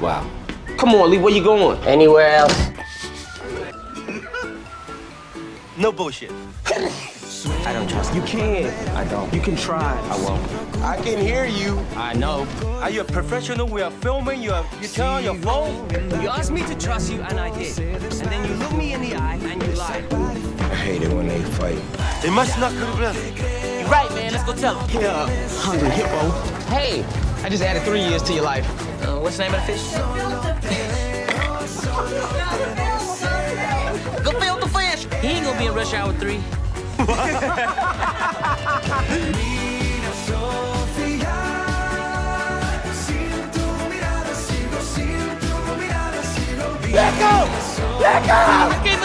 Wow. Come on, Lee, where you going? Anywhere else? No bullshit. I don't trust You can. I don't. You can try. I won't. I can hear you. I know. Are you a professional? We are filming. You are, you turn on your phone. You asked me to trust you, and I did. And then you look me in the eye, and you lie. I hate it when they fight. They must not come together. You're right, man. Let's go tell him. Yeah, hungry hippo. Hey, I just added three years to your life. Uh, what's the name of the fish? go film the fish. He ain't gonna be in rush hour three. I can't believe I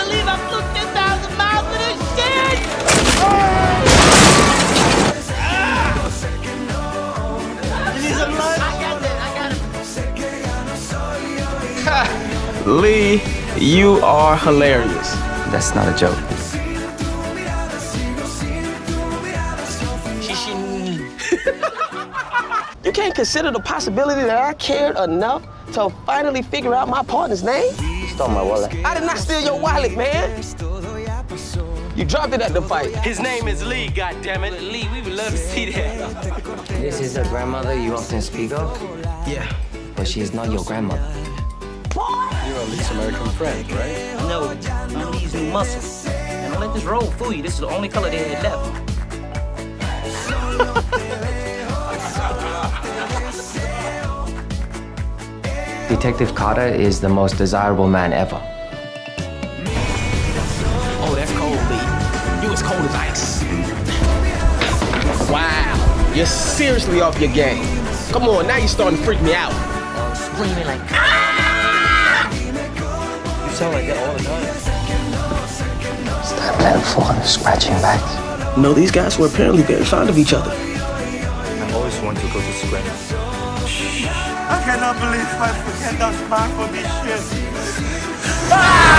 It. Lee, you are hilarious. That's not a joke. You can't consider the possibility that I cared enough to finally figure out my partner's name? Stole my wallet. I did not steal your wallet, man. You dropped it at the fight. His name is Lee, goddammit. Lee, we would love to see that. This is the grandmother you often speak of, Yeah. but she is not your grandmother. You're a least American friend, right? No, I'm these new muscles. And don't let this robe fool you. This is the only color they had left. Detective Carter is the most desirable man ever. Cold as ice. Wow. You're seriously off your game. Come on, now you're starting to freak me out. Screaming like, ah! You sound like that all the time. Stop that phone scratching back. No, these guys were apparently very fond of each other. I always want to go to Scranton. I cannot believe I forget that smile for this shit. Ah!